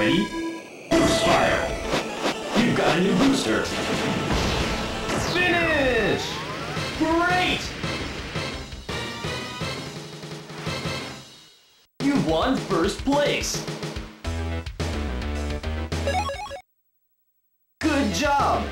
Ready? Boost fire! You've got a new booster! Finish! Great! You won first place! Good job!